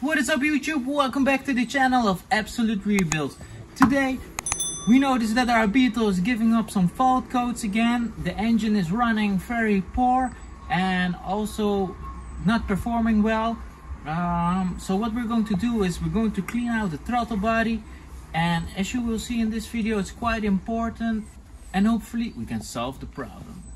What is up YouTube? Welcome back to the channel of Absolute Rebuilds. Today we noticed that our Beetle is giving up some fault codes again. The engine is running very poor and also not performing well. Um, so what we're going to do is we're going to clean out the throttle body and as you will see in this video it's quite important and hopefully we can solve the problem.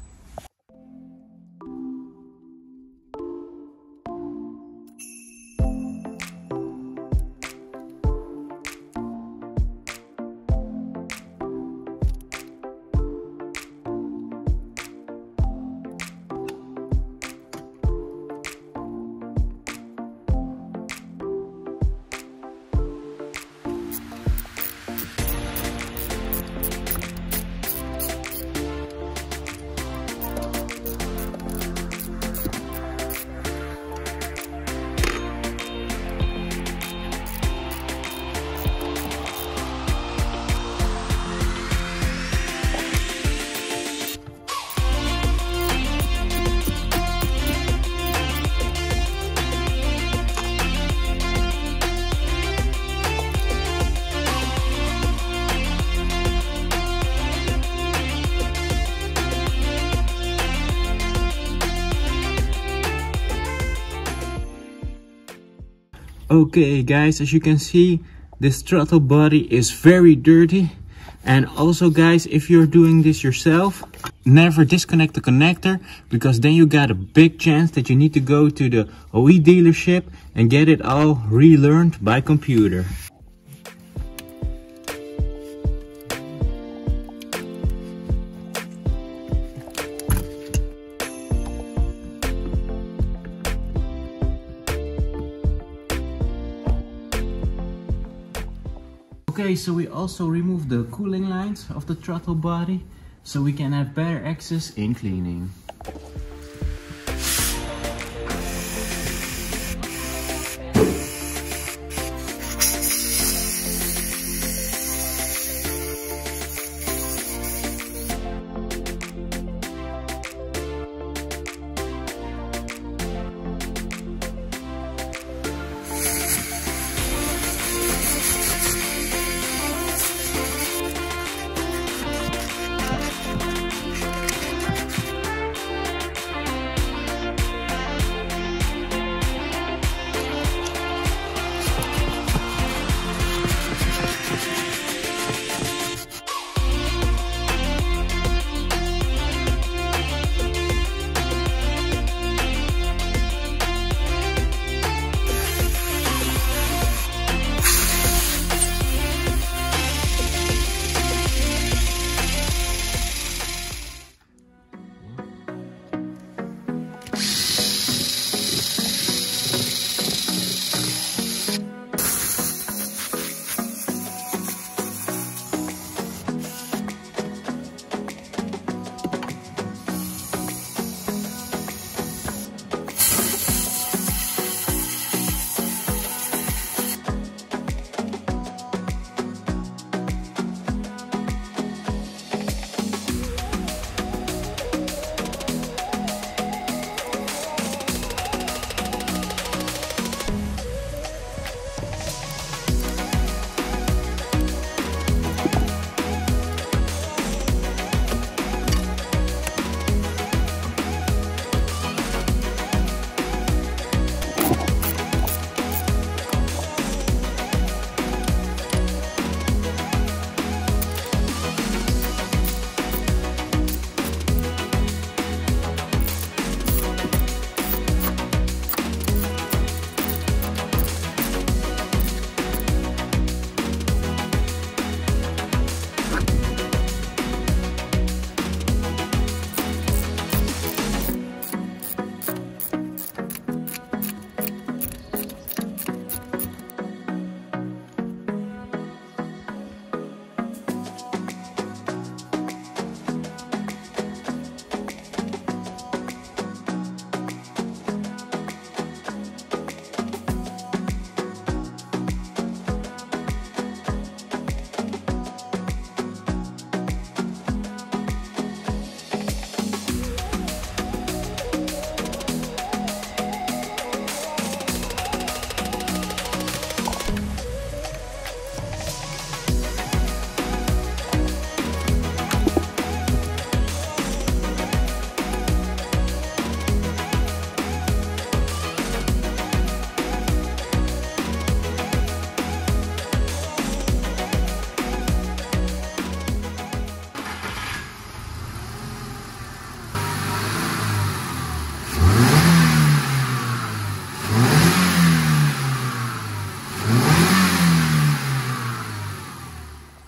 Okay guys, as you can see, this throttle body is very dirty. And also guys, if you're doing this yourself, never disconnect the connector because then you got a big chance that you need to go to the OE dealership and get it all relearned by computer. Okay, so we also removed the cooling lines of the throttle body so we can have better access in cleaning.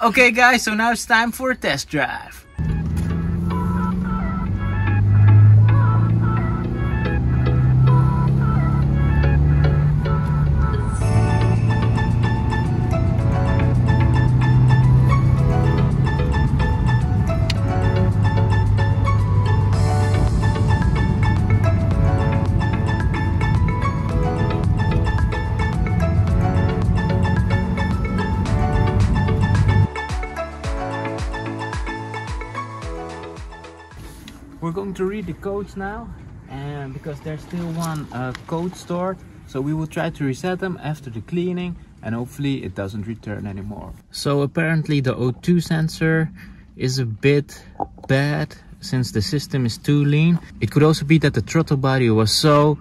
Okay guys, so now it's time for a test drive. We're going to read the codes now and because there's still one uh, code stored so we will try to reset them after the cleaning and hopefully it doesn't return anymore. So apparently the O2 sensor is a bit bad since the system is too lean. It could also be that the throttle body was so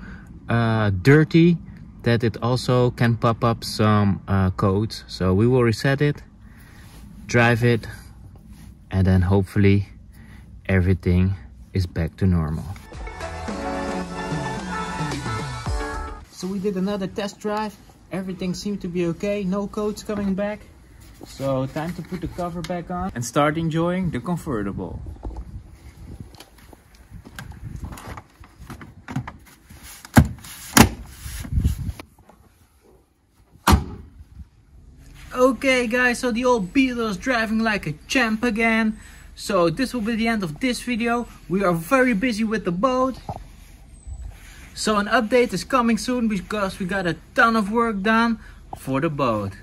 uh, dirty that it also can pop up some uh, codes. So we will reset it, drive it, and then hopefully everything is back to normal. So we did another test drive. Everything seemed to be okay. No codes coming back. So time to put the cover back on and start enjoying the convertible. Okay guys, so the old Beetle is driving like a champ again. So this will be the end of this video. We are very busy with the boat. So an update is coming soon because we got a ton of work done for the boat.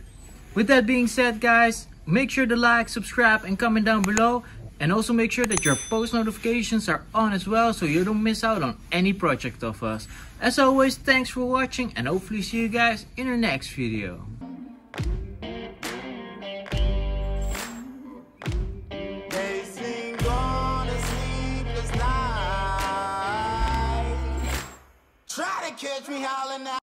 With that being said guys, make sure to like, subscribe and comment down below. And also make sure that your post notifications are on as well so you don't miss out on any project of us. As always, thanks for watching and hopefully see you guys in the next video. catch me howling now.